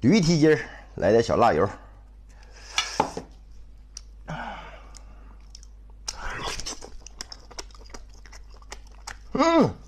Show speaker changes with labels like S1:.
S1: 驴蹄筋来点小辣油。嗯。